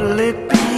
will it be?